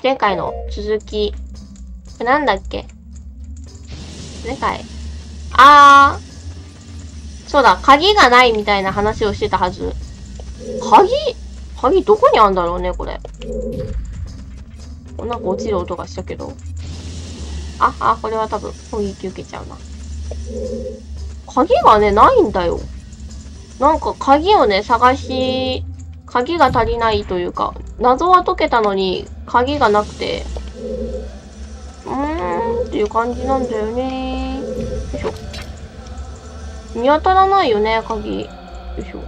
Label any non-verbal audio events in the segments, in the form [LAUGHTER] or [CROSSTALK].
前回の続き。これなんだっけ？前回。あー。そうだ、鍵がないみたいな話をしてたはず。鍵？鍵どこにあんだろうね、これ。なんか落ちる音がしたけど。あ、あ、これは多分、攻撃受けちゃうな。鍵がね、ないんだよ。なんか鍵をね、探し、鍵が足りないというか、謎は解けたのに、鍵がなくて、うーんっていう感じなんだよね。よいしょ。見当たらないよね、鍵。よいしょ。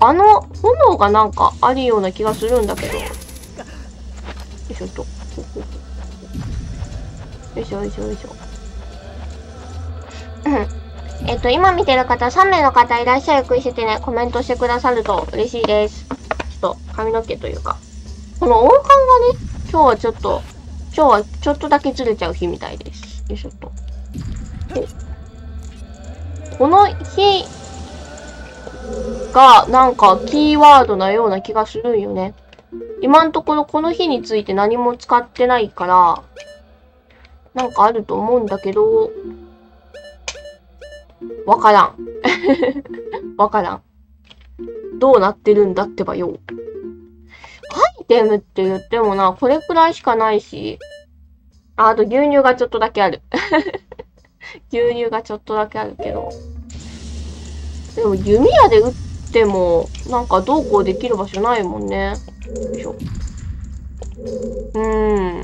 あの、炎がなんかあるような気がするんだけど。よいしょっと。よいしょよいしょよいしょ。えっと、今見てる方、3名の方いらっしゃるくいしててね、コメントしてくださると嬉しいです。ちょっと、髪の毛というか。この王冠がね、今日はちょっと、今日はちょっとだけずれちゃう日みたいです。よいしょっと。この日が、なんか、キーワードなような気がするんよね。今のところこの日について何も使ってないから、なんかあると思うんだけど、わからん。[LAUGHS] わからん。どうなってるんだってばよ。アイテムって言ってもな、これくらいしかないし。あ、あと牛乳がちょっとだけある。[LAUGHS] 牛乳がちょっとだけあるけど。でも弓矢で撃っても、なんかどうこうできる場所ないもんね。よいしょ。うーん。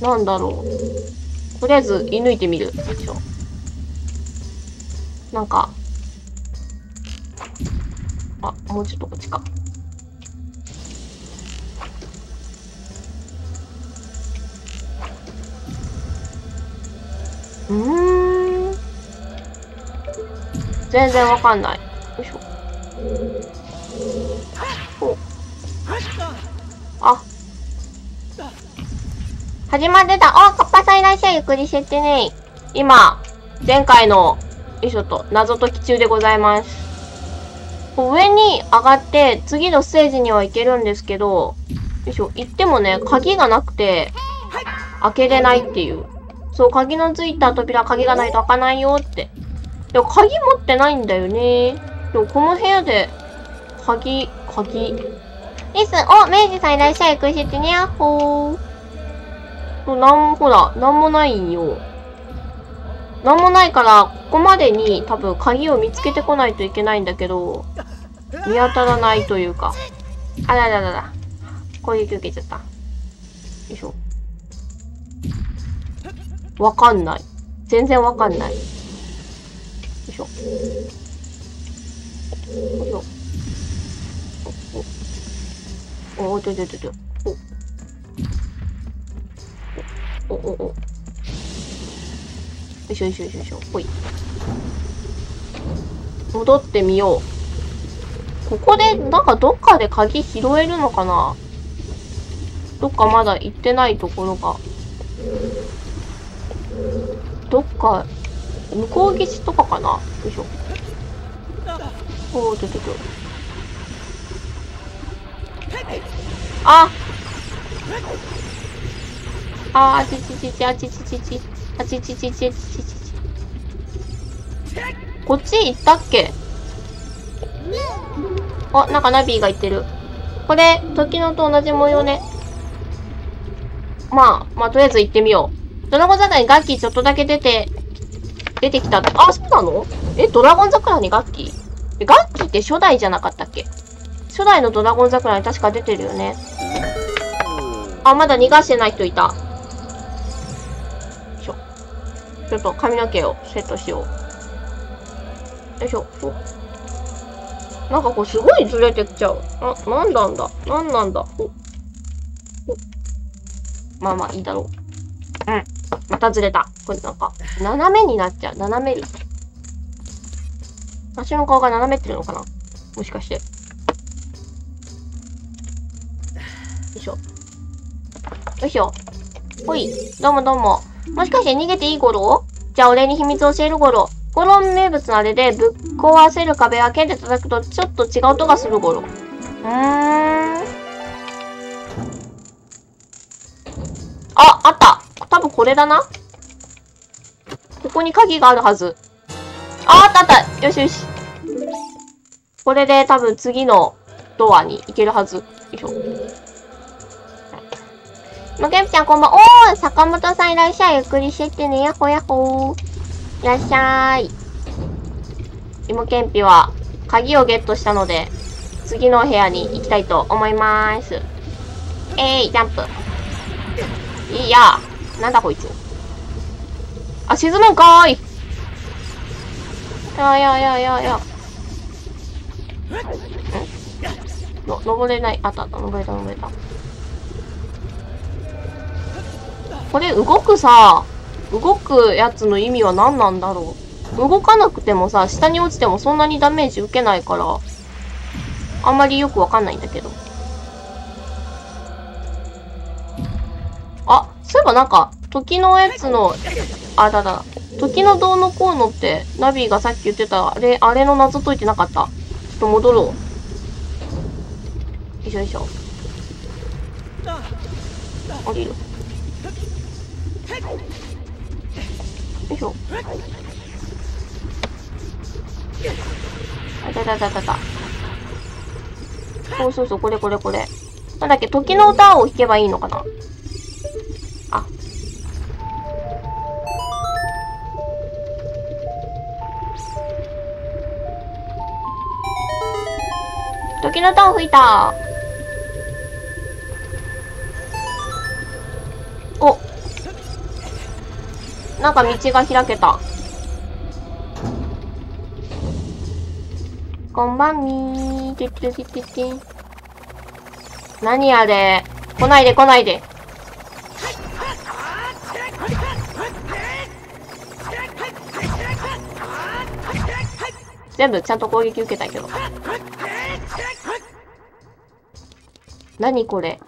なんだろう。とりあえず、射抜いてみる。なんか。あ、もうちょっとこっちか。うーん。全然わかんない。始まってた。あ、カッパさんいらっしゃい。ゆっくりしてってね。今、前回の、よいしょと、謎解き中でございます。上に上がって、次のステージには行けるんですけど、よいしょ、行ってもね、鍵がなくて、開けれないっていう。そう、鍵のついた扉、鍵がないと開かないよって。でも鍵持ってないんだよね。でもこの部屋で、鍵、鍵。リス、お、明治さんいらっしゃい。くいしてにゃっほー。そうなんも、ほら、なんもないんよ。なんもないから、ここまでに多分鍵を見つけてこないといけないんだけど、見当たらないというか。あらららら。攻撃受けちゃった。よいしょ。わかんない。全然わかんない。よいしょ。よいしょ。お、お、お、ちょちょちょちょ。お。お、お、よいしょよいしょよいしょよいしょ。ほい。戻ってみよう。ここで、なんかどっかで鍵拾えるのかな？どっかまだ行ってないところが。どっか、向こう岸とかかな？よいしょ。おー、ちょちょちょ。あああちちちち、あちちちち、あちちちち、あちちちち。こっち行ったっけ？あ、なんかナビーが言ってる。これ、時のと同じ模様ね。まあ、まあ、とりあえず行ってみよう。ドラゴン桜にガッキーちょっとだけ出て、出てきた。あ、そうなの？え、ドラゴン桜にガッキー？えガッキーって初代じゃなかったっけ？初代のドラゴン桜に確か出てるよね。あ、まだ逃がしてない人いた。ちょっと髪の毛をセットしよう。よいしょ。おなんかこうすごいずれてきちゃう。な、なんなんだ？なんなんだ？おおまあまあいいだろう。うん。またずれた。これなんか、斜めになっちゃう。斜めり。私の顔が斜めってるのかな？もしかして。よいしょ。よいしょ。ほい。どうもどうも。もしかして逃げていい頃じゃあ俺に秘密教える頃。ゴロン名物のあれでぶっ壊せる壁は剣で叩くとちょっと違う音がする頃。うーん。あ、あった多分これだな。ここに鍵があるはず。あ、あったあったよしよし。これで多分次のドアに行けるはず。よいしょ。まけみちゃんこんばん、おー坂本さんいらっしゃい。ゆっくりしてってね。やほやほー。いらっしゃい。いもけんぴは、鍵をゲットしたので、次の部屋に行きたいと思いまーす。えい、ジャンプ。いいや。なんだこいつ。あ、沈むんかーい。よよよよよ。ん？の、登れない。あったあった、登れた登れた。これ動くさ、動くやつの意味は何なんだろう。動かなくてもさ、下に落ちてもそんなにダメージ受けないから、あんまりよくわかんないんだけど。あ、そういえばなんか、時のやつの、あだだ、時のどうのこうのって、ナビがさっき言ってた、あれ、あれの謎解いてなかった？ちょっと戻ろう。よいしょよいしょ。降りる。よいしょ。あただだただ。そうそうそう、これこれこれ。なんだっけ、時の歌を弾けばいいのかなあ。時の歌を吹いたなんか道が開けた。こんばんみー。てってててて。何あれ。来ないで来ないで。全部ちゃんと攻撃受けたけど。何これ。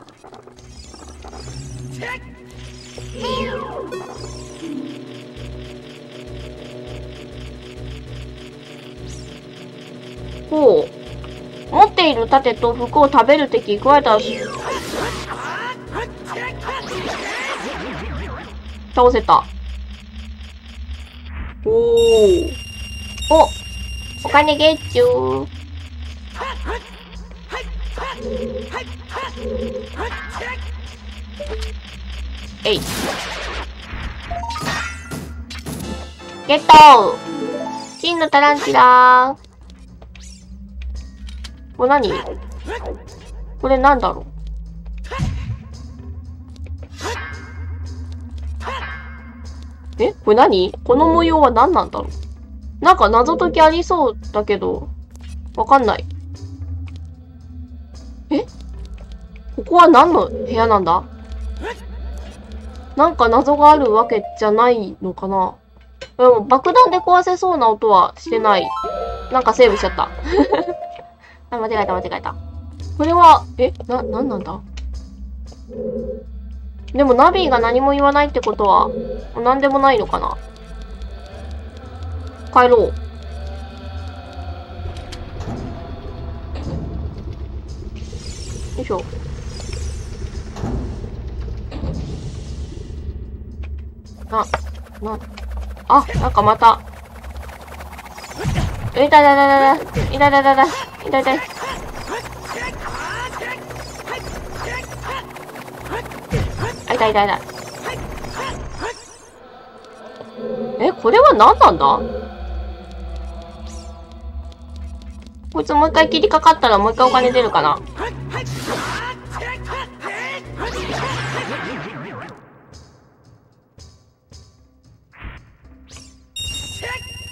ほう。持っている盾と服を食べる敵、加えたら、倒せた。おお。おお金ゲッチュー。えい。ゲット真のタランチュラーこれ何？これなんだろう？え？これ何？この模様は何なんだろう？なんか謎解きありそうだけど、わかんない。え？ここは何の部屋なんだ？なんか謎があるわけじゃないのかな。でも爆弾で壊せそうな音はしてない。なんかセーブしちゃった。[LAUGHS] あ、間違えた間違えた。これは、え、な、なんなんだ？でもナビが何も言わないってことは、何でもないのかな？帰ろう。よいしょ。な、な、あ、なんかまた。いたい痛い痛い痛い。痛い痛い痛い。痛い痛い。たいたいたい。え、これは何なんだ？こいつもう一回切りかかったらもう一回お金出るかな。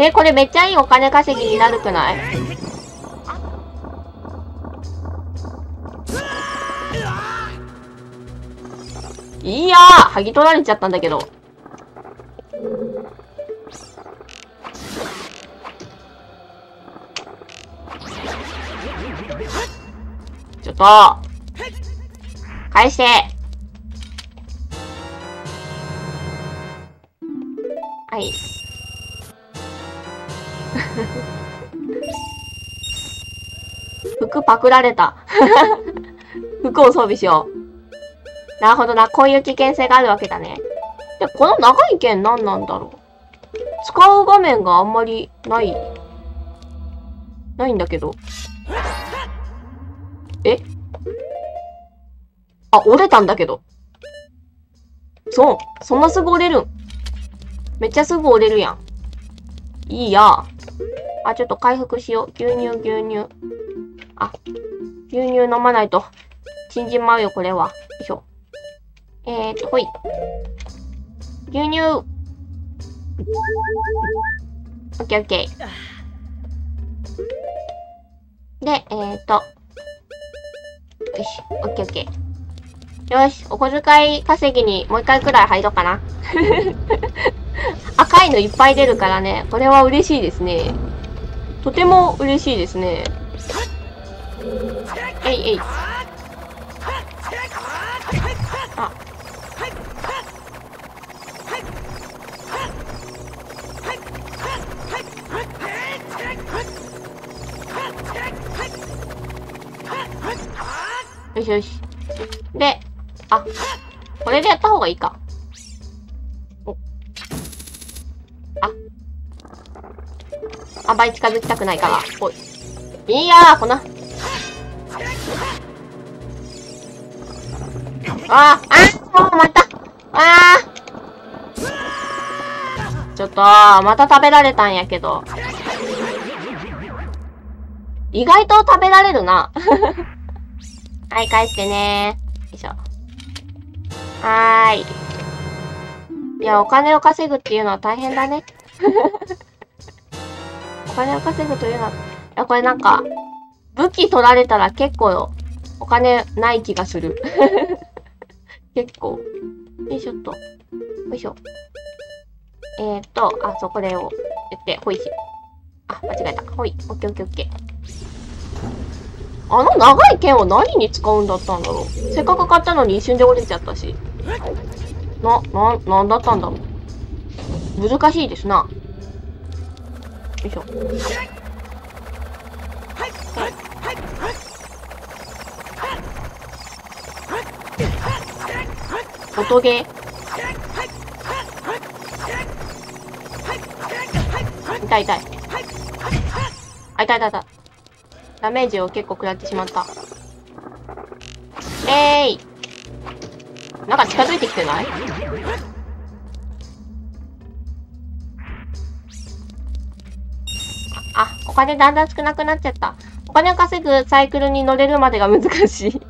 えー、これめっちゃいいお金稼ぎになるくないいやー剥ぎ取られちゃったんだけど。ちょっと返してはい。服パクられた。[LAUGHS] 服を装備しよう。なるほどな。こういう危険性があるわけだね。で、この長い剣何なんだろう使う場面があんまりない。ないんだけど。え？あ、折れたんだけど。そう。そんなすぐ折れるん。めっちゃすぐ折れるやん。いいや。あ、ちょっと回復しよう。牛乳、牛乳。あ、牛乳飲まないと。死んじまうよ、これは。よいしょ。えーと、ほい。牛乳。オッケーオッケー。で、えーと。よし、オッケーオッケー。よし、お小遣い稼ぎにもう一回くらい入ろうかな。赤いのいっぱい出るからね、これは嬉しいですね。とても嬉しいですね。えいえい。あ。よしよし。で、あ、これでやった方がいいか。あんまり近づきたくないから。おい。いやー、こんな。ああ、あまた。ああ。ちょっと、また食べられたんやけど。意外と食べられるな。[LAUGHS] はい、返してねよいしょ。はーい。いや、お金を稼ぐっていうのは大変だね。[LAUGHS] 金を稼ぐというのは、いや、これなんか、武器取られたら結構お金ない気がする。[LAUGHS] 結構。よいしょっと。よいしょ。えー、っと、あ、そう、これを言って、ほいし。あ、間違えた。ほい。オッケーオッケーオッケー。あの長い剣は何に使うんだったんだろうせっかく買ったのに一瞬で折れちゃったし。な、な、なんだったんだろう難しいですな。よいしょ。音ゲー。痛い痛い。あ、痛い痛い痛い。ダメージを結構食らってしまった。えーいなんか近づいてきてない？金だんだん少なくなっちゃった。お金を稼ぐサイクルに乗れるまでが難しい。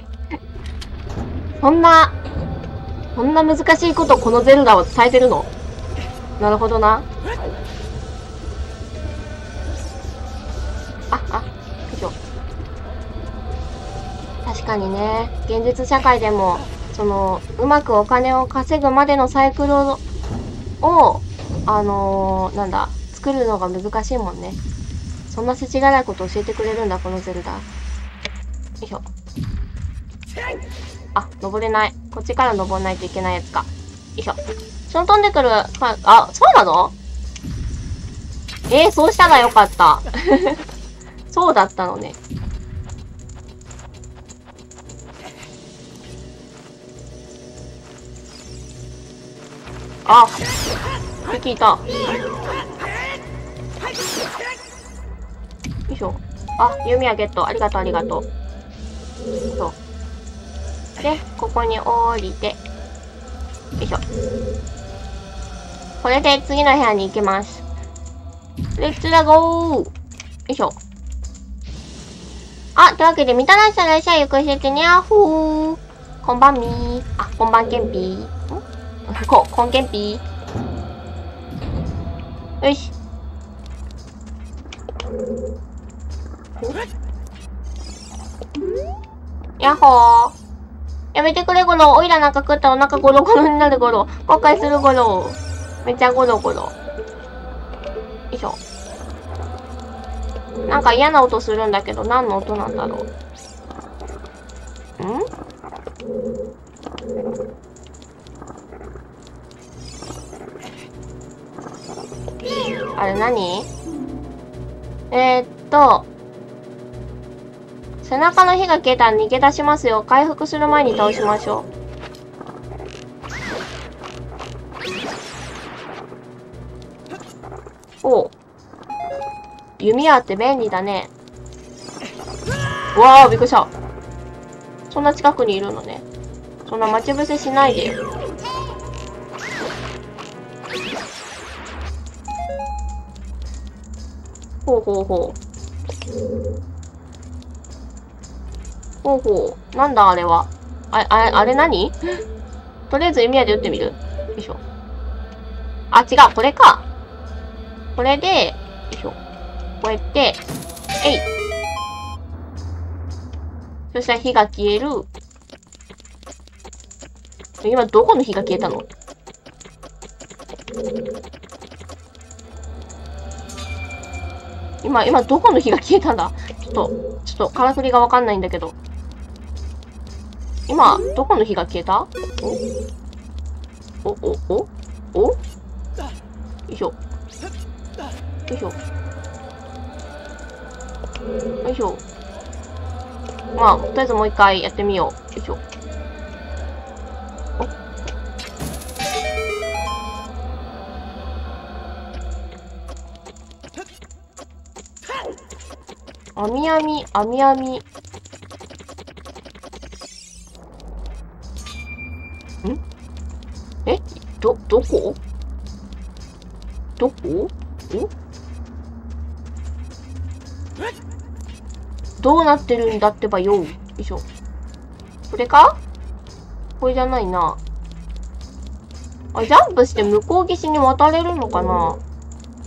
そんな、そんな難しいことこのゼルダは伝えてるの？なるほどな。あ、あ、よいしょ確かにね。現実社会でもそのうまくお金を稼ぐまでのサイクルをあのー、なんだ作るのが難しいもんね。そんな世知辛いこと教えてくれるんだこのゼルダ。よいしょあ登れない。こっちから登らないといけないやつか。よいしょその飛んでくる。あそうなの？えー、そうしたらよかった。[LAUGHS] そうだったのね。あ敵いた。よいしょあ弓矢ゲットありがとうありがとうそうでここに降りてよいしょこれで次の部屋に行けますレッツラゴーよいしょあ、というわけで、みたらしさんらっしゃい、ゆっくりしててにゃーほー。こんばんみー。あ、こんばんけんぴー。ん？[LAUGHS] こ、こんけんぴー。よし。やっほー。やめてくれ、ゴロ。おいらなんか食ったらお腹ゴロゴロになるゴロ。後悔するゴロ。めっちゃゴロゴロ。よいしょ。なんか嫌な音するんだけど、何の音なんだろう。ん？あれ何？えー、っと、背中の火が消えたら逃げ出しますよ。回復する前に倒しましょう。お。弓矢って便利だね。わあ、びっくりした。そんな近くにいるのね。そんな待ち伏せしないでよ。ほうほうほう。ほうほう。なんだあれは？あ、ああれ何？とりあえず弓矢で撃ってみる？よいしょ。あ、違う。これか。これで、よいしょ。こうやって、えい。そしたら火が消える。今どこの火が消えたの？今、今どこの火が消えたんだ？ちょっと、ちょっと、からくりがわかんないんだけど。今、どこの火が消えた？おお、お、お、お？よいしょ。よいしょ。よいしょ。まあ、とりあえずもう一回やってみよう。よいしょ。あみあみ、あみあみ。ど、どこ？どこ？ん？どうなってるんだってばよ。よいしょ。これか？これじゃないな。あ、ジャンプして向こう岸に渡れるのかな？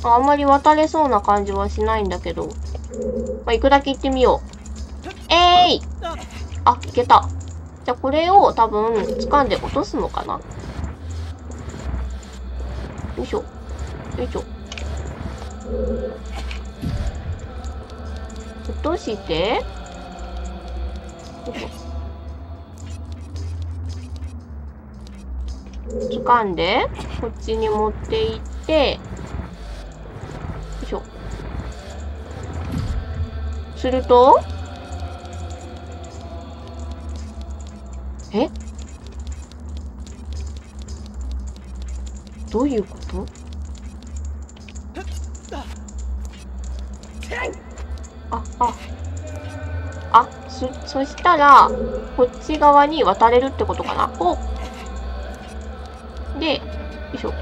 ああんまり渡れそうな感じはしないんだけど。まあ、行くだけ行ってみよう。えーいあ、行けた。じゃあこれを多分掴んで落とすのかな？よいしょ。よいしょ。落として、よいしょ。掴んで、こっちに持っていって、よいしょ。すると、え？どういうこと？あ、あ。あ、そ、そしたら、こっち側に渡れるってことかな？おで、よいしょ。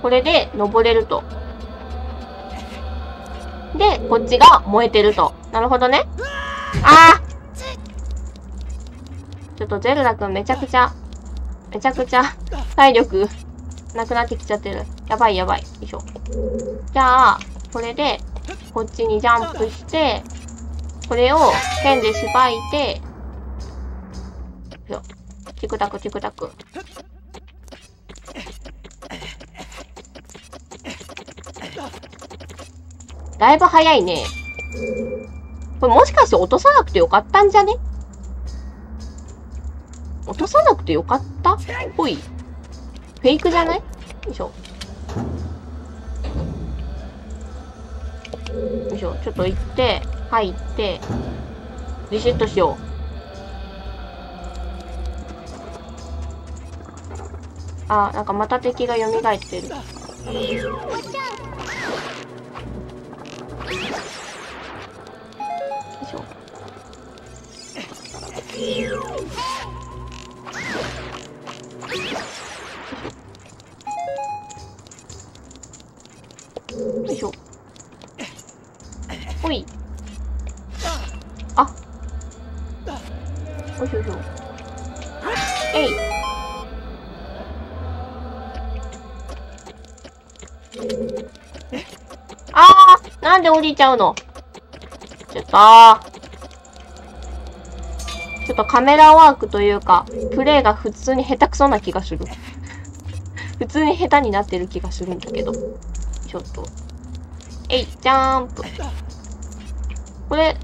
これで登れると。で、こっちが燃えてると。なるほどね。ああちょっとゼルダくんめちゃくちゃ、めちゃくちゃ体力なくなってきちゃってる。やばいやばい。よいしょ。じゃあ、これで、こっちにジャンプして、これを剣でしばいて、よチクタクチクタク。だいぶ早いね。これもしかして落とさなくてよかったんじゃね？落とさなくてよかった？ほい。フェイクじゃない？よいしょ。よいしょ。ちょっと行って、入って、リセットしよう。あ、なんかまた敵が蘇ってる。あーなんで降りちゃうのちゃったちょっとカメラワークというか、プレイが普通に下手くそな気がする。普通に下手になってる気がするんだけど。ちょっと。えい、ジャンプ。これ、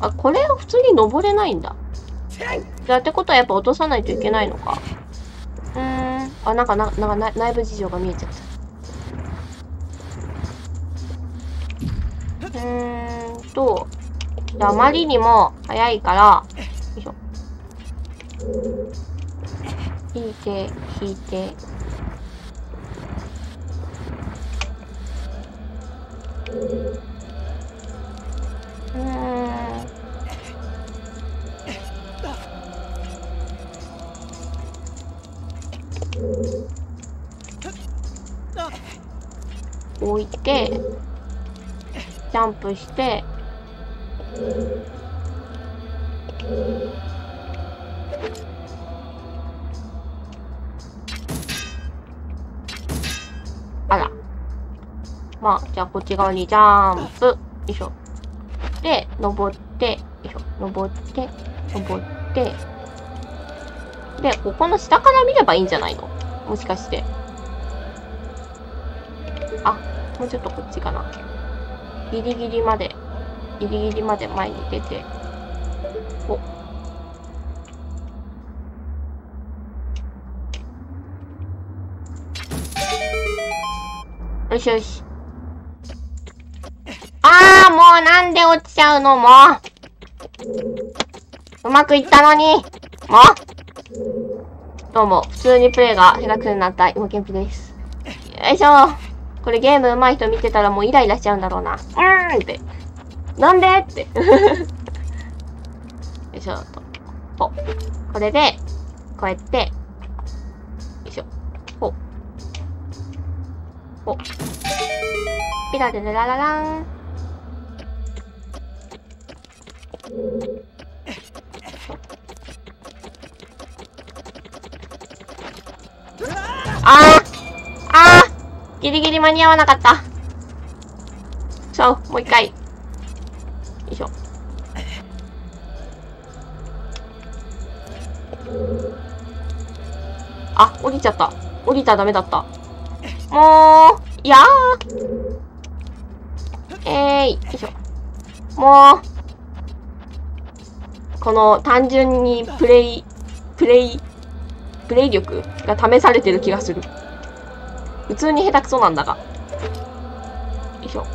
あ、これは普通に登れないんだ。じゃあってことはやっぱ落とさないといけないのか。うーん。あ、なんかな、なんか内部事情が見えちゃった。うんと、あまりにも早いから、よいしょ。引いて、引いて。うん。置いて、ジャンプして、あら。まあ、じゃあこっち側にジャンプ。よいしょ。で、登って、よいしょ。登って、登って。で、ここの下から見ればいいんじゃないの？もしかして。あ、もうちょっとこっちかな。ギリギリまで、ギリギリまで前に出て。お。よしよし。あー、もうなんで落ちちゃうの？もう。うまくいったのに。もう。どうも、普通にプレイが下手くそになった芋けんぴです。よいしょ。これゲーム上手い人見てたらもうイライラしちゃうんだろうな。うーんって。なんでって。[LAUGHS] よいしょと。ほ。これで、こうやって、よいしょ。ほ。ほ。ピラでラララン。ギリギリ間に合わなかった。そう、もう一回。よいしょ。あ、降りちゃった。降りたらダメだった。もう、いやー。えーい、よいしょ。もう、この単純にプレイ、プレイ、プレイ力が試されてる気がする。普通に下手くそなんだが。よいしょ。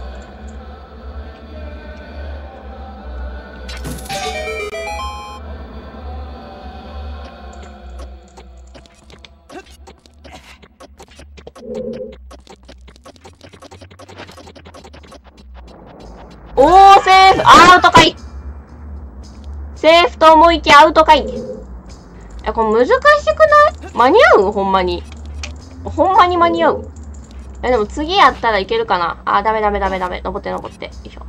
おー、セーフアウトかいセーフと思いきやアウトかいえ、これ難しくない？間に合う？ほんまに。ほんまに間に合うえ、でも次やったらいけるかな？あ、ダメダメダメダメ。登って登って。よいしょ。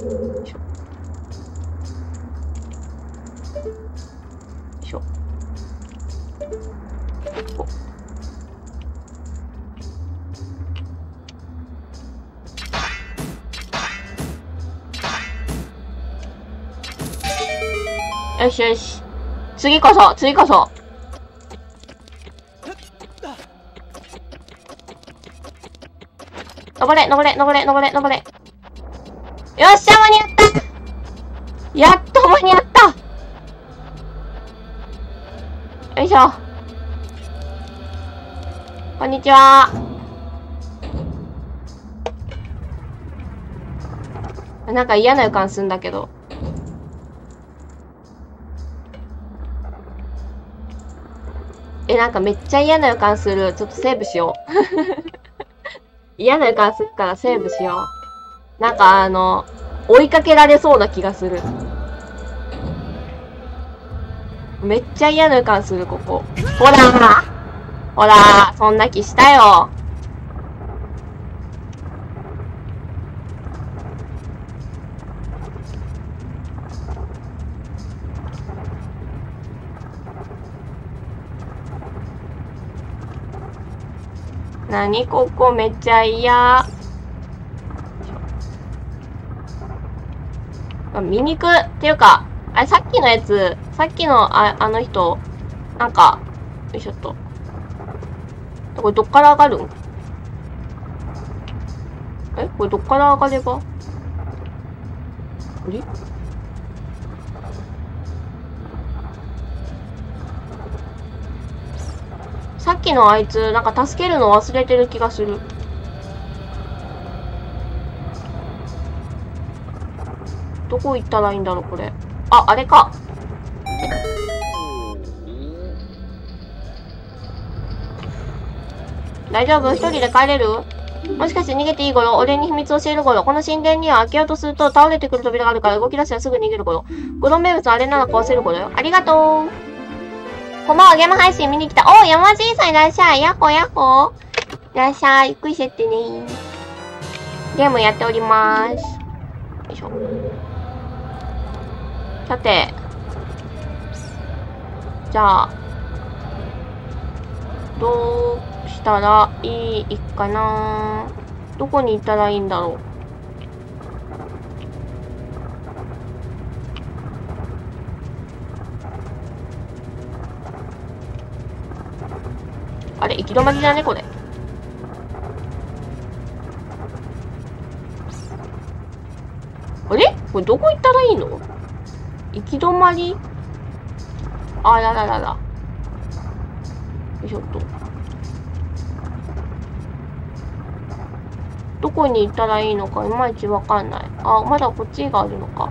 よいしょ。よいしょ。よしよし。次こそ、次こそ。登れ、登れ、登れ、登れ、登れ。よっしゃ、間に合ったやっと間に合ったよいしょ。こんにちは。なんか嫌な予感するんだけど。え、なんかめっちゃ嫌な予感する。ちょっとセーブしよう。嫌な予感するからセーブしよう。なんかあの、追いかけられそうな気がする。めっちゃ嫌な予感する、ここ。ほらほらそんな気したよ。なにここめっちゃ嫌。見にくっていうか、あれさっきのやつ、さっきのああの人、なんか、よいしょっと。これどっから上がるん？え？これどっから上がれば？あれ？さっきのあいつ、なんか助けるの忘れてる気がする。どこ行ったらいいんだろう、これ。あ、あれか。大丈夫？一人で帰れる？もしかして逃げていい頃？俺に秘密を教える頃？この神殿には開けようとすると倒れてくる扉があるから動き出したらすぐ逃げる頃ゴロ名物あれなら壊せる頃よ。ありがとう。こんばんは、ゲーム配信見に来た。お山爺さんいらっしゃい。やっほやっほ。いらっしゃい。ゆっくりしてってね。ゲームやっております。よいしょ。さて。じゃあ。どうしたらいいかなどこに行ったらいいんだろう。行き止まりだね、これ。あれ？これどこ行ったらいいの？行き止まり？あらららら。よいしょっと。どこに行ったらいいのかいまいちわかんない。あ、まだこっちがあるのか。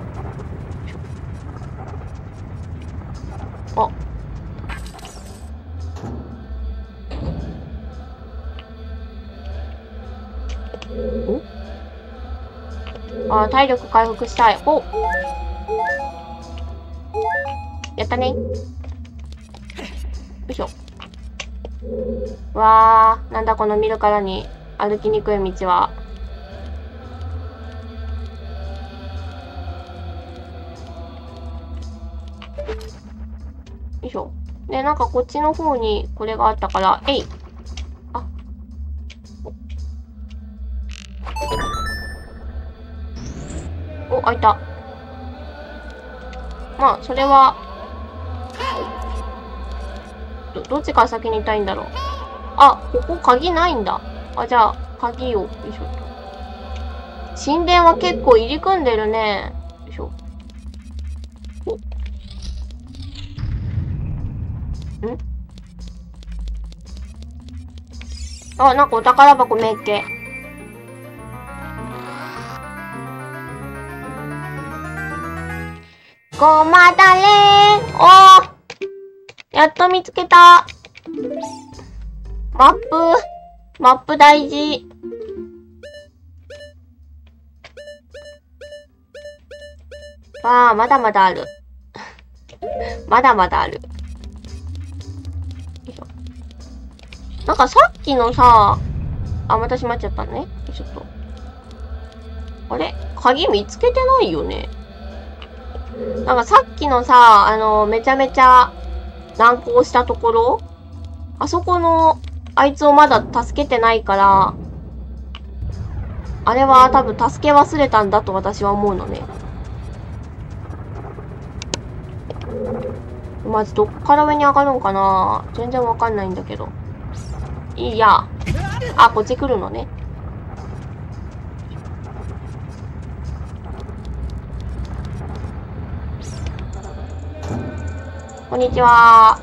あ体力回復したい。おやったね。よいしょ。わー、なんだこの見るからに歩きにくい道は。よいしょ。で、なんかこっちの方にこれがあったから、えい。開いた。まあ、それは、ど、どっちから先に行きたいんだろう。あ、ここ鍵ないんだ。あ、じゃあ、鍵を、よいしょと。神殿は結構入り組んでるね。よいしょ。お。ん？あ、なんかお宝箱めっけ。ごまだれおやっと見つけたマップマップ大事わあ、まだまだある。[LAUGHS] まだまだある。なんかさっきのさ、あ、また閉まっちゃったね。ちょっと。あれ？鍵見つけてないよね。なんかさっきのさ、あの、めちゃめちゃ難航したところあそこの、あいつをまだ助けてないから、あれは多分助け忘れたんだと私は思うのね。まずどっから上に上がるんかな全然わかんないんだけど。いいや。あ、こっち来るのね。こんにちは。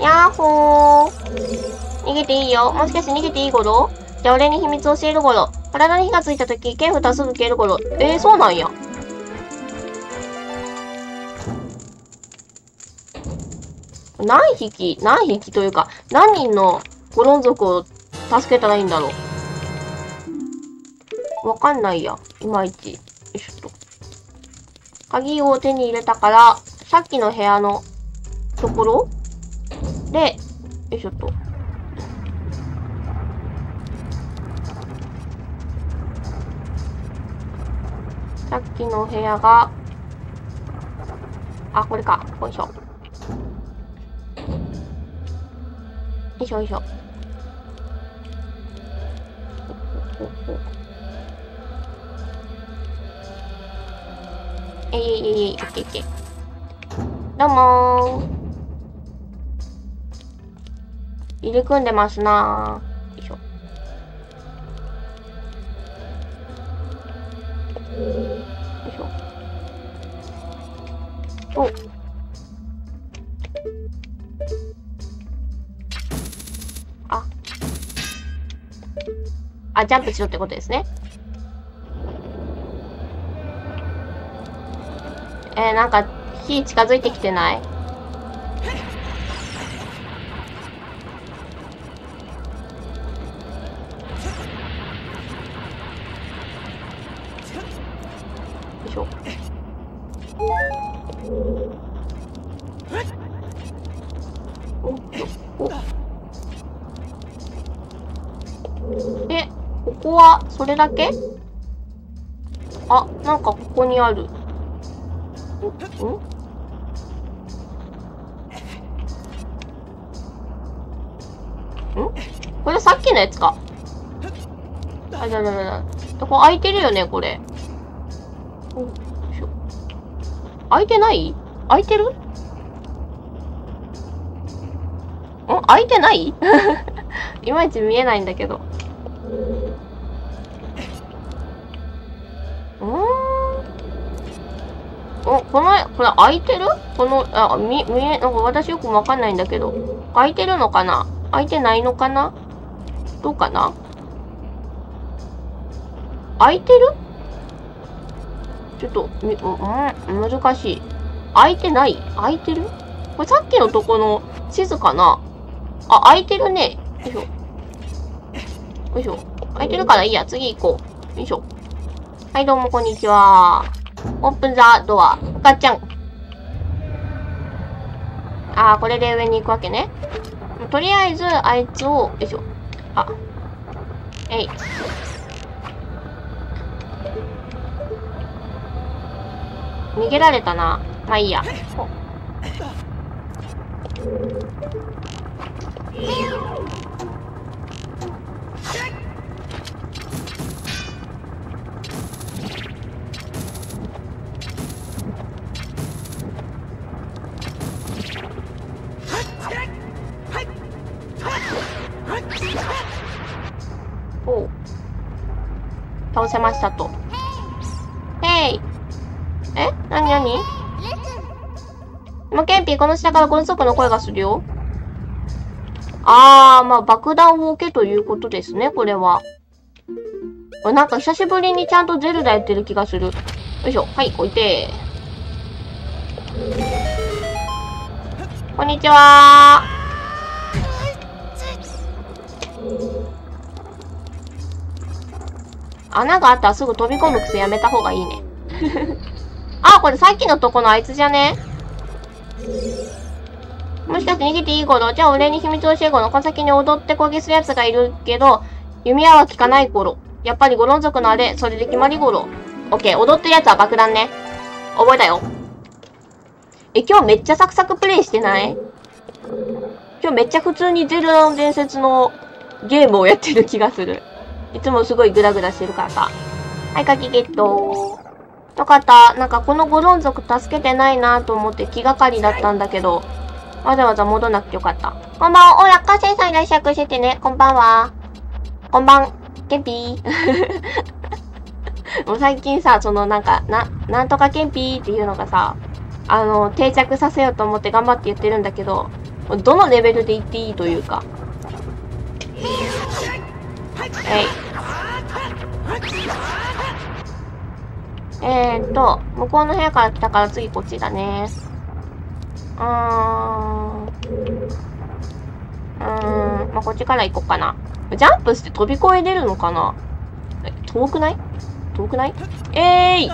おやっほー。逃げていいよ。もしかして逃げていい頃じゃあ俺に秘密教える頃。体に火がついた時、剣蓋すぐ消える頃。えー、そうなんや。何匹？何匹というか、何人のゴロン族を助けたらいいんだろう？わかんないや。いまいち。よいしょと。鍵を手に入れたから、さっきの部屋のところで、よいしょと。さっきの部屋が、あ、これか。よいしょ。よいしょよいしょ。えいえいえいえい、オッケーオッケー。どうもー。入り組んでますなー。よいしょ。よいしょ。おあ。あ、ジャンプしろってことですね。えー、なんか、火近づいてきてない？よいしょ。おおえ、ここは、それだけ？あ、なんかここにある。んんこれさっきのやつか。あ、だだだだ。ここ開いてるよね、これ。おしょ開いてない？開いてる？ん？開いてない？[LAUGHS] いまいち見えないんだけど。お、この、これ開いてる？この、あ、み、見え、なんか私よくわかんないんだけど。開いてるのかな？開いてないのかな？どうかな？開いてる？ちょっと、うん、難しい。開いてない？開いてる？これさっきのとこの地図かな？あ、開いてるね。よいしょ。よいしょ。開いてるからいいや。次行こう。よいしょ。はい、どうもこんにちは。オープンザドア。ガッチャン。あー、これで上に行くわけね。とりあえず、あいつを、よいしょ。あ。えい。逃げられたな。まあいいや。お倒せましたと。へいえ？なになに今、ケンピー、この下からゴンソクの声がするよ。あー、まあ、爆弾を置けということですね、これは。なんか久しぶりにちゃんとゼルダやってる気がする。よいしょ。はい、置いて。こんにちは穴があったらすぐ飛び込む癖やめた方がいいね。[LAUGHS] あ、これさっきのとこのあいつじゃね？もしかして逃げていい頃じゃあ俺に秘密教え子の小先に踊って攻撃する奴がいるけど、弓矢は効かない頃。やっぱりゴロン族のあれ、それで決まり頃。オッケー、踊ってる奴は爆弾ね。覚えたよ。え、今日めっちゃサクサクプレイしてない？今日めっちゃ普通にゼルダの伝説のゲームをやってる気がする。いつもすごいグダグダしてるからさ。はい、鍵ゲット。よかった。なんかこのゴロン族助けてないなと思って気がかりだったんだけど、わざわざ戻んなくてよかった。こんばんは。お、落花生さんいらっしゃくしてね。こんばんは。こんばん。ケンピー。[LAUGHS] もう最近さ、そのなんか、な、なんとかケンピーっていうのがさ、あの、定着させようと思って頑張って言ってるんだけど、どのレベルで言っていいというか。えい。えーっと、向こうの部屋から来たから次こっちだね。うーん。うーん。まあ、こっちから行こうかな。ジャンプして飛び越えれるのかな？え、遠くない？遠くない？えーい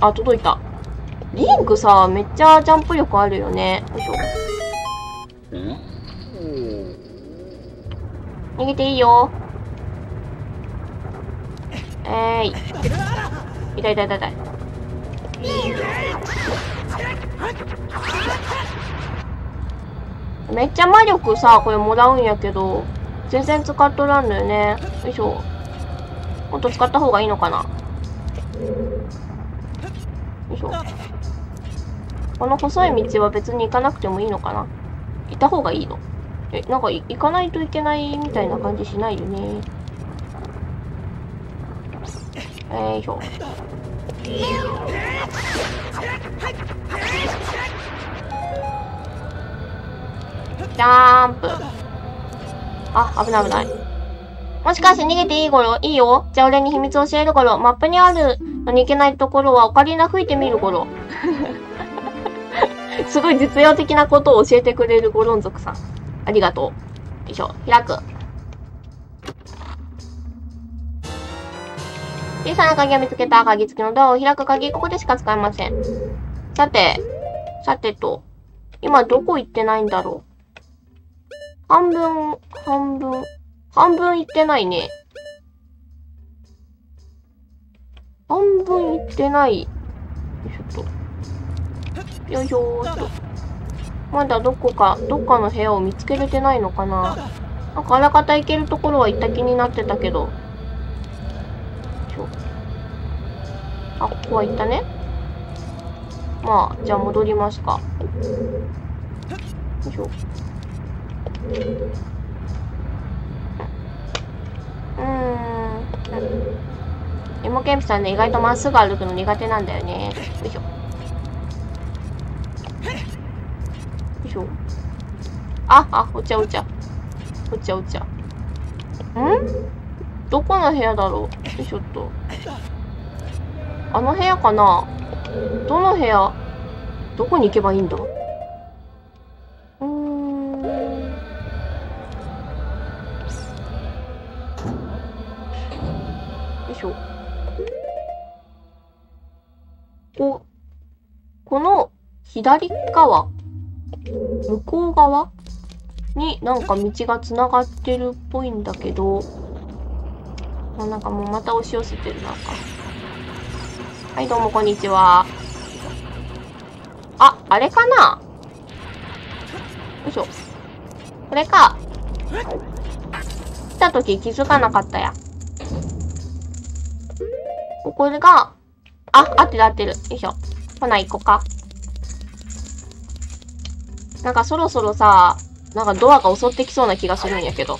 あ、届いた。リンクさ、めっちゃジャンプ力あるよね。よいしょ。逃げていいよ。えーい。痛い痛い痛い痛い。めっちゃ魔力さ、これもらうんやけど、全然使っとらんのよね。よいしょ。もっと使った方がいいのかな。よいしょ。この細い道は別に行かなくてもいいのかな。行った方がいいのえ、なんか行かないといけないみたいな感じしないよね。よいしょ。ジャンプ。あ、危ない危ない。もしかして逃げていい頃？いいよ。じゃあ俺に秘密教える頃。マップにあるのに行けないところはオカリナ吹いてみる頃。[LAUGHS] すごい実用的なことを教えてくれるゴロン族さん。ありがとう。よいしょ。開く。小さな鍵を見つけた鍵付きのドアを開く鍵、ここでしか使えません。さて、さてと、今どこ行ってないんだろう。半分、半分、半分行ってないね。半分行ってない。よいしょっと。よいしょーっと。まだどこか、どっかの部屋を見つけれてないのかな。なんかあらかた行けるところは行った気になってたけど。あ、ここは行ったね。まあ、じゃあ戻りますか。よいしょ。うーん。芋けんぴさんね、意外とまっすぐ歩くの苦手なんだよね。よいしょ。よいしょ。あ、あ、お茶お茶。お茶お茶。ん？どこの部屋だろう？よいしょっと。あの部屋かな？どの部屋？どこに行けばいいんだ？うん。よいしょ。こ、この左側向こう側になんか道が繋がってるっぽいんだけど、あなんかもうまた押し寄せてるなんか。はい、どうもこんにちは。あ、あれかな？よいしょ。これか。来た時気づかなかったや。これが、あ、合ってる合ってる。よいしょ。ほな、行こか。なんかそろそろさ、なんかドアが襲ってきそうな気がするんやけど。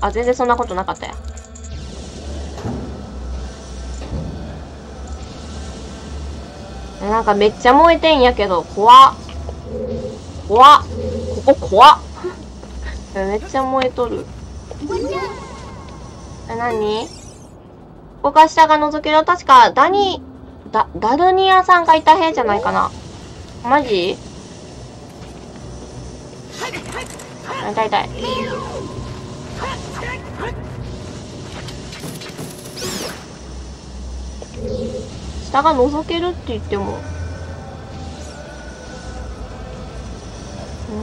あ、全然そんなことなかったや。なんかめっちゃ燃えてんやけど、怖っ。怖っ。ここ怖っ。[LAUGHS] めっちゃ燃えとる。え、なにここか下が覗ける確か、ダニ、ダ、ダルニアさんがいた部屋じゃないかな。マジ？痛い痛い。下が覗けるって言っても。う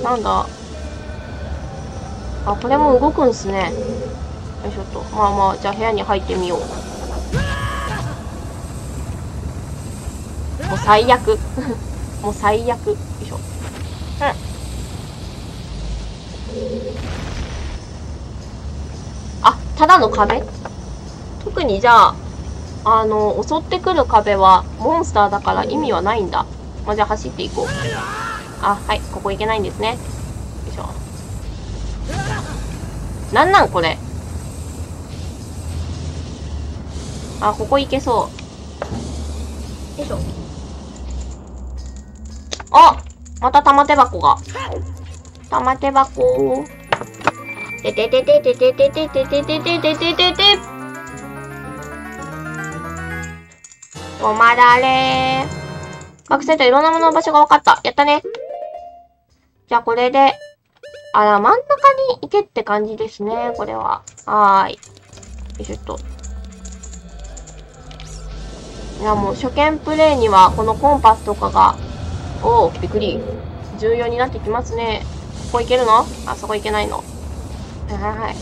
ん。なんだ。あ、これも動くんすね。よいしょっと。まあまあ、じゃあ部屋に入ってみよう。もう最悪。[LAUGHS] もう最悪。よいしょ。うん。あ、ただの壁？特にじゃあ、あの、襲ってくる壁はモンスターだから意味はないんだ。まあ、じゃあ走っていこう。あ、はい、ここ行けないんですね。よいしょ。なんなんこれ。あ、ここ行けそう。よいしょ。あまた玉手箱が。玉手箱。てててててててててててててててて止まられー。学生といろんなものの場所が分かった。やったね。じゃあこれで、あら、真ん中に行けって感じですね、これは。はーい。よいしょっと。いや、もう初見プレイにはこのコンパスとかが、おお、びっくり。重要になってきますね。ここ行けるの？あそこ行けないの。はいはいはい。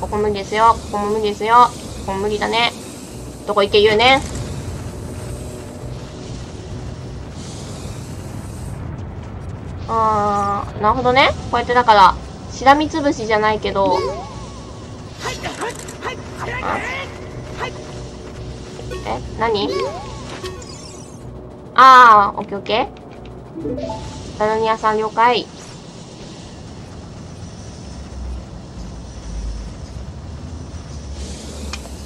ここ無理ですよ。ここも無理ですよ。ここも無理だね。どこ行け言うね。あー、なるほどね。こうやってだから、しらみつぶしじゃないけど、え何？あー、オッケーオッケー。ダノニアさん了解。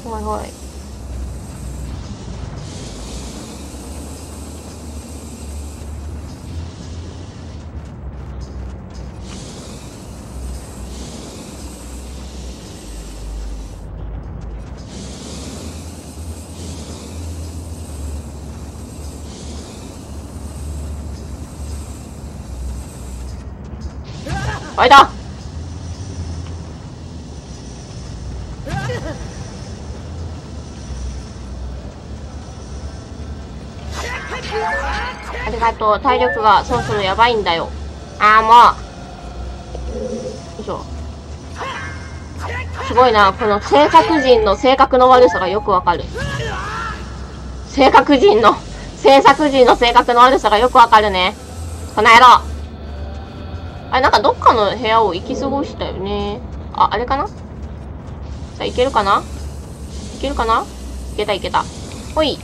はいはい。あいと。体力がそろそろやばいんだよ。ああ、もう。よいしょ。すごいな。この性格人の性格の悪さがよくわかる。性格人の、制作人の性格の悪さがよくわかるね。この野郎。あれ、なんかどっかの部屋を行き過ごしたよね。あ、あれかな？さあ、行けるかな？行けるかな？行けた行けた。ほい。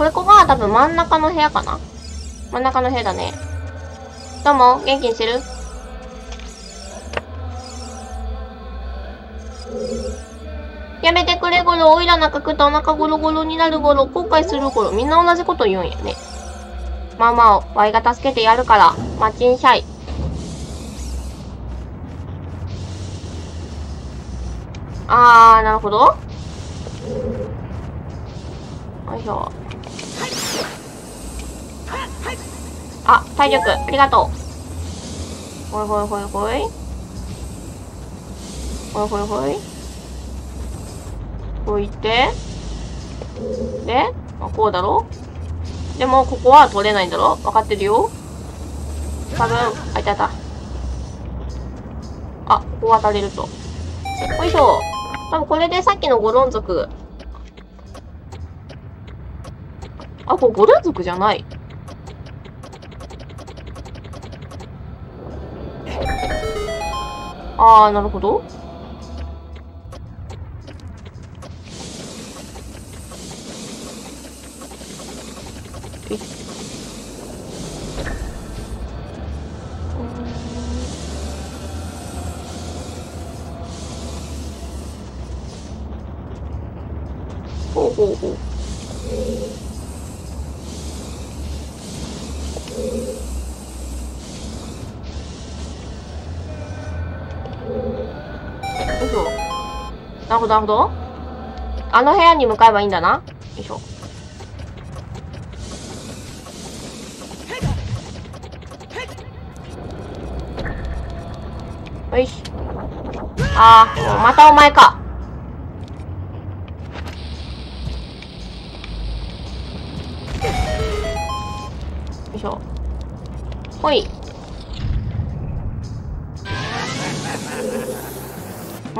これこが多分真ん中の部屋かな？真ん中の部屋だね。どうも、元気にしてる？やめてくれゴロ、おいらなかくとお腹ゴロゴロになるゴロ、後悔するゴロ、みんな同じこと言うんやね。まあまあ、ワイが助けてやるから、待ちんしゃい。あー、なるほど。よいしょ。あ、体力、ありがとう。ほいほいほいほい。ほいほいほい。こういて。で、まあ、こうだろでも、ここは取れないんだろ分かってるよ多分、あ、いたいた。あ、ここ渡れると。よいしょ。多分これでさっきのゴロン族。あ、これゴロン族じゃない。ああ、なるほど。ほど、なるほど。あの部屋に向かえばいいんだな。よいしょ。よし。ああ、またお前か。よいしょほい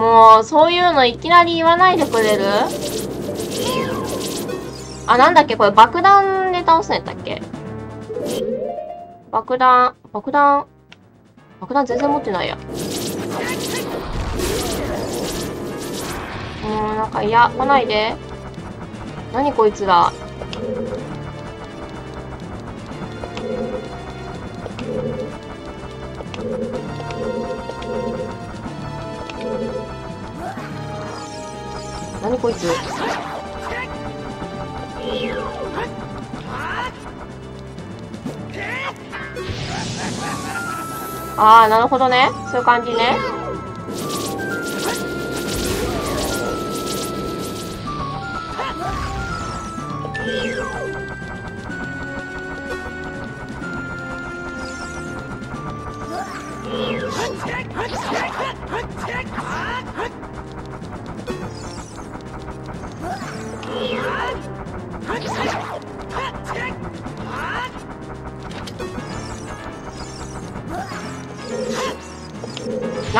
もうそういうのいきなり言わないでくれる？あなんだっけ？これ爆弾で倒すんやったっけ？爆弾？爆弾？爆弾全然持ってないや。もうなんかいや来ないで。何こいつら。こいつ。ああなるほどね。そういう感じね。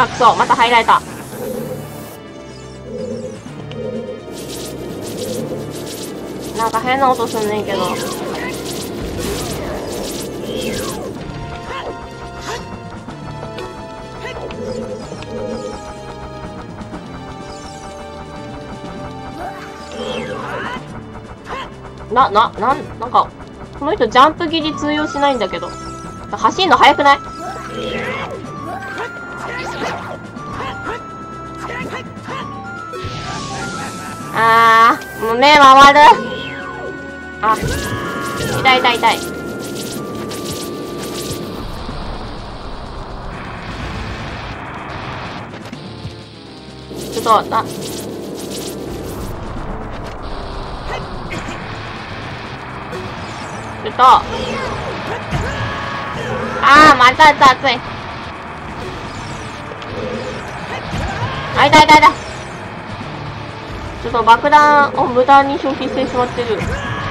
あ、くそ、また入られた。なんか変な音すんねんけど。な、な、なん、なんか、この人ジャンプ切り通用しないんだけど。走るの速くない？あー、もう目回る。あ、痛い痛い痛い。ちょっと、な、ちょっと。あー、また熱い熱い。あ、痛い痛い痛い。ちょっと爆弾を無駄に消費してしまってる。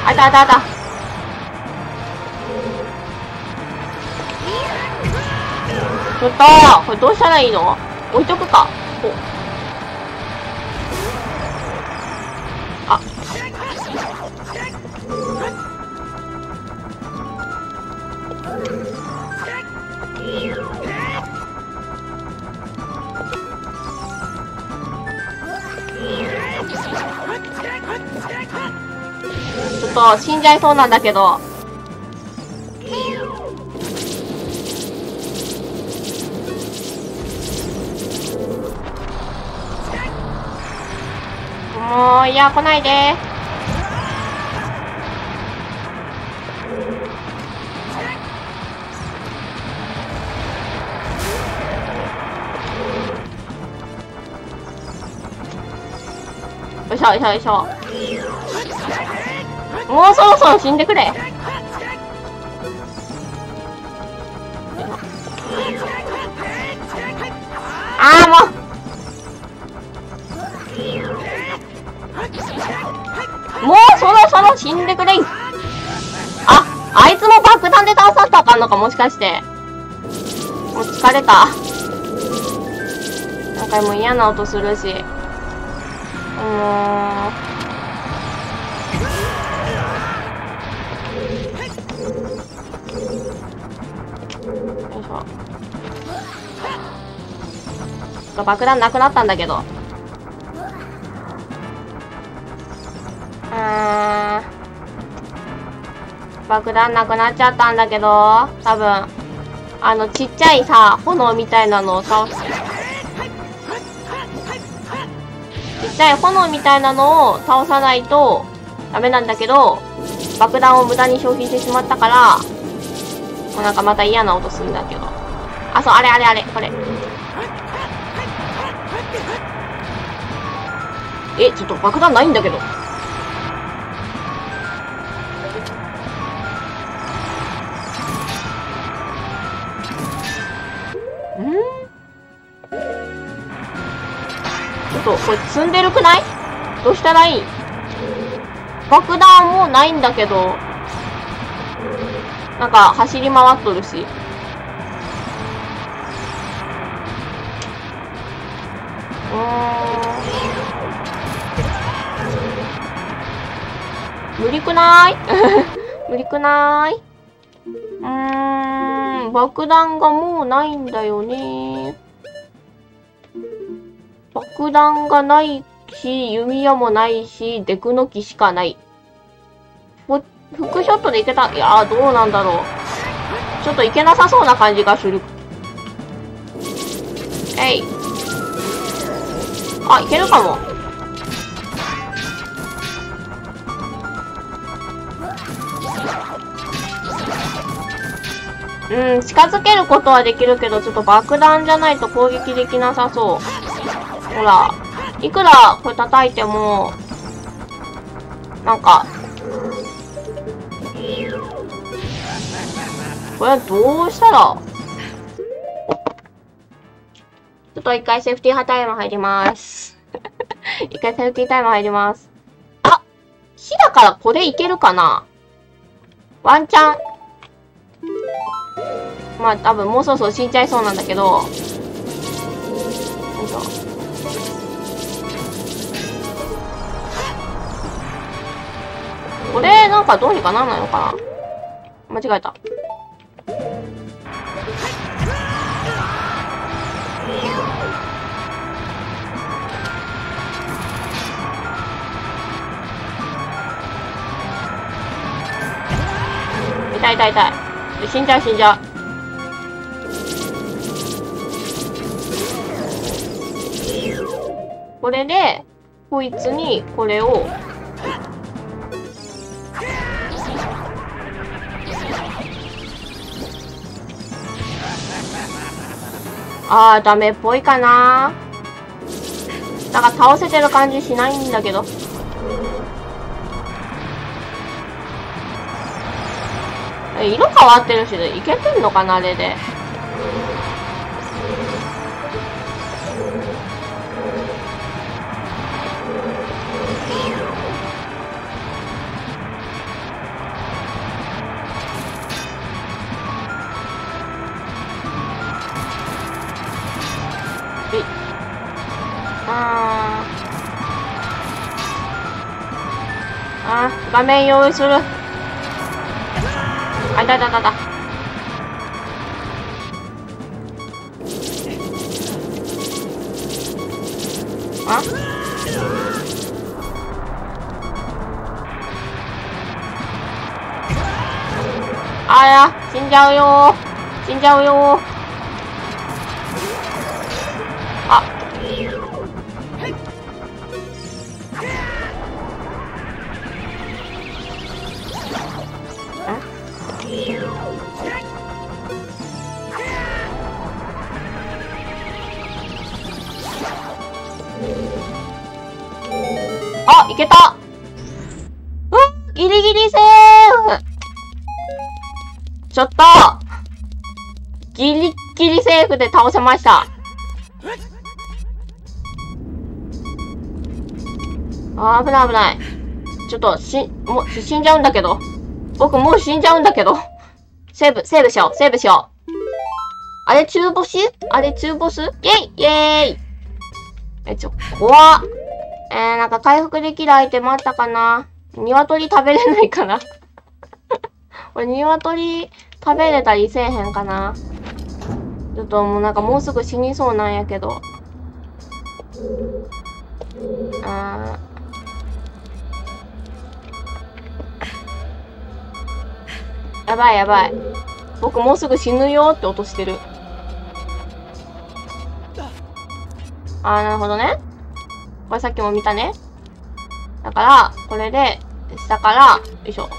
あ、ったあったあった。ちょっとこれどうしたらいいの？置いとくか。死んじゃいそうなんだけど。もう、いや、来ないで。よいしょよいしょよいしょ。もうそろそろ死んでくれ。ああ、もう。もうそろそろ死んでくれあ、あいつも爆弾で倒さったあかんのか、もしかして。もう疲れた。なんかもう嫌な音するし。もう。と爆弾なくなったんだけど。うん。爆弾なくなっちゃったんだけど、多分。あの、ちっちゃいさ、炎みたいなのを倒す。ちっちゃい炎みたいなのを倒さないとダメなんだけど、爆弾を無駄に消費してしまったから、うなんかまた嫌な音するんだけど。あ、そう、あれあれあれ、これ。え、ちょっと爆弾ないんだけど。ちょっと、これ積んでるくない？どうしたらいい？爆弾もないんだけど、なんか走り回っとるし。うーん。無理くない？[LAUGHS] 無理くない？うーん、爆弾がもうないんだよね。爆弾がないし、弓矢もないし、デクノキしかない。フックショットでいけたいやー、どうなんだろう。ちょっといけなさそうな感じがする。えい。あ、いけるかも。うん、近づけることはできるけど、ちょっと爆弾じゃないと攻撃できなさそう。ほら、いくらこれ叩いても、なんか、これはどうしたら？ちょっと一回セーフティータイム入ります。[LAUGHS] 一回セーフティータイム入ります。あ火だからこれいけるかな？ワンチャン。まあ多分もうそろそろ死んじゃいそうなんだけど。よいしょ。かどうにかなんないのかな？間違えた。痛い痛い痛い。死んじゃう死んじゃう。これで、こいつにこれを、あー、ダメっぽいかななんか倒せてる感じしないんだけど。色変わってるし、いけてんのかな、あれで。画面用意する。あいたいたいたいたあ？あや死んじゃうよ死んじゃうよました。あ、危ない危ない。ちょっと、し、もう、死んじゃうんだけど。僕もう死んじゃうんだけど。セーブ、セーブしよう、セーブしよう。あれ中ボス？あれ中ボス？イェイイェイえ、ちょ、怖っ。えー、なんか回復できるアイテムあったかな？鶏食べれないかな？[LAUGHS] これ鶏食べれたりせえへんかな？ちょっともうなんかもうすぐ死にそうなんやけど。あー。やばいやばい。僕もうすぐ死ぬよって落としてる。あー、なるほどね。これさっきも見たね。だから、これで、下から、よいしょ。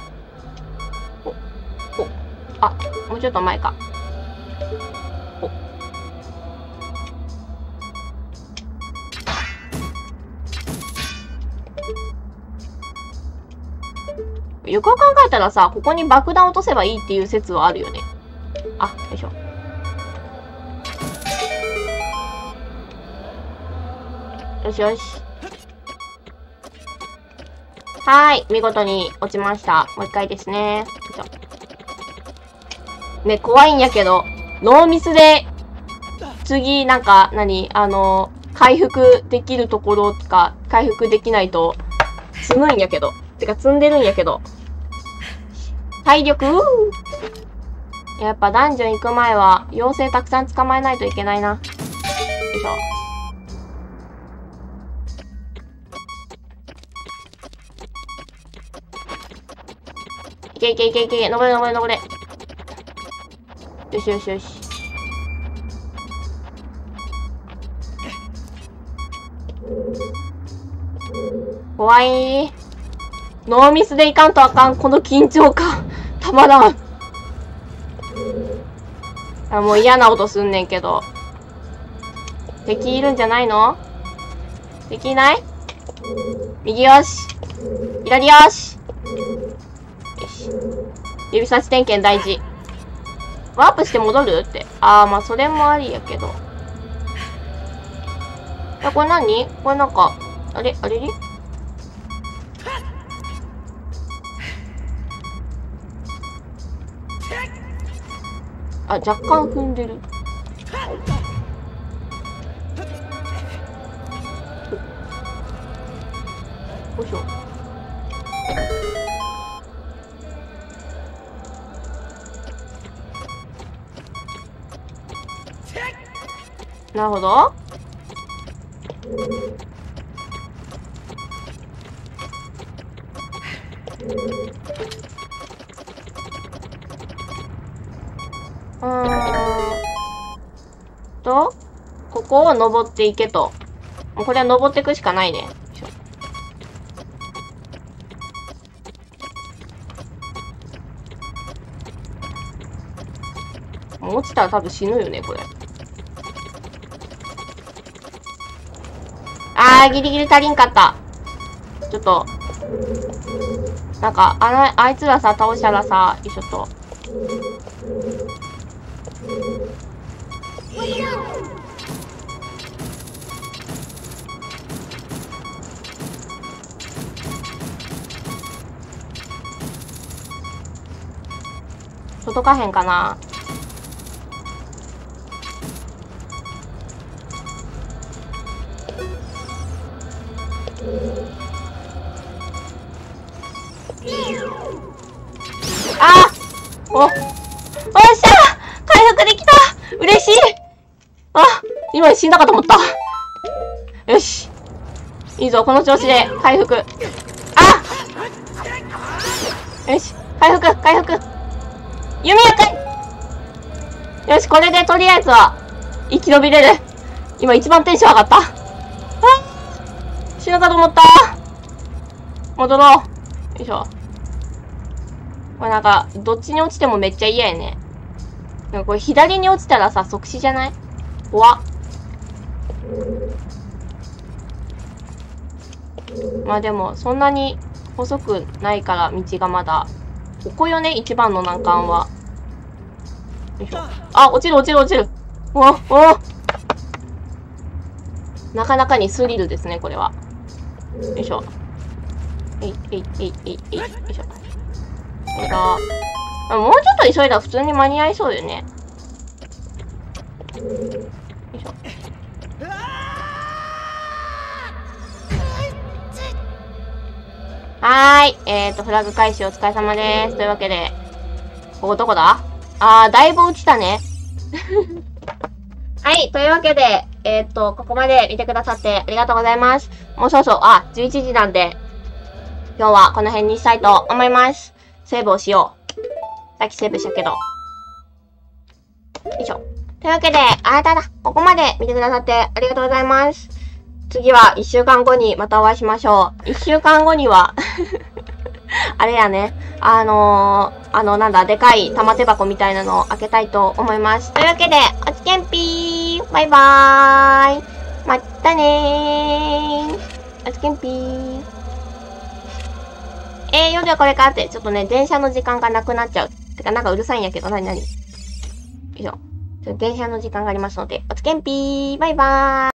お、お、あ、もうちょっと前か。よく考えたらさ、ここに爆弾落とせばいいっていう説はあるよね。あ、よいしょ。よしよし。はい。見事に落ちました。もう一回ですね。ね、怖いんやけど、ノーミスで、次、なんか、何あの、回復できるところとか、回復できないと、積むんやけど。てか、積んでるんやけど。体力やっぱダンジョン行く前は、妖精たくさん捕まえないといけないな。よいしょ。いけいけいけいけ、登れ登れ登れ。よしよしよし。怖いノーミスでいかんとあかん。この緊張感。たまらん。あ、もう嫌な音すんねんけど。敵いるんじゃないの？敵いない？右よし。左よし。指差し点検大事。ワープして戻るって？あー、まあ、それもありやけど。え、これ何？これなんか、あれ？あれれ？あ若干踏んでる。よいしょ。なるほど。を登っていけと。もうこれは登っていくしかないね。もう落ちたら多分死ぬよね、これ。あー、ギリギリ足りんかった。ちょっと。なんか、あの、あいつらさ、倒したらさ、よいしょっと。届かへんかなあお、おっしゃ回復できた嬉しいあ、今死んだかと思った。よし。いいぞ、この調子で回復。よし、これでとりあえずは生き延びれる。今一番テンション上がった。あ死ぬかと思った。戻ろう。よいしょ。これなんか、どっちに落ちてもめっちゃ嫌やね。なんかこれ左に落ちたらさ、即死じゃない？怖っ。まあでも、そんなに細くないから、道がまだ。ここよね、一番の難関は。あ、落ちる落ちる落ちる。おおなかなかにスリルですね、これは。よいしょ。えい、えい、えい、えい、えい、よいしょ。これだ。もうちょっと急いだら普通に間に合いそうよね。よいしょ。はーい。えっ、ー、と、フラグ回収お疲れ様です。というわけで、ここどこだ？あー、だいぶ落ちたね。[LAUGHS] はい。というわけで、えっ、と、ここまで見てくださってありがとうございます。もうそろそろ、あ、11時なんで、今日はこの辺にしたいと思います。セーブをしよう。さっきセーブしたけど。よいしょ。というわけで、あただ、ここまで見てくださってありがとうございます。次は1週間後にまたお会いしましょう。1週間後には [LAUGHS] あれやね、あのー、あの、なんだ、でかい玉手箱みたいなのを開けたいと思います。というわけで、おつけんぴー。バイバーイ。まったねー。おつけんぴー。えー、夜はこれかって、ちょっとね、電車の時間がなくなっちゃう。てか、なんかうるさいんやけど、なになに？よいしょ。電車の時間がありますので、おつけんぴー。バイバーイ。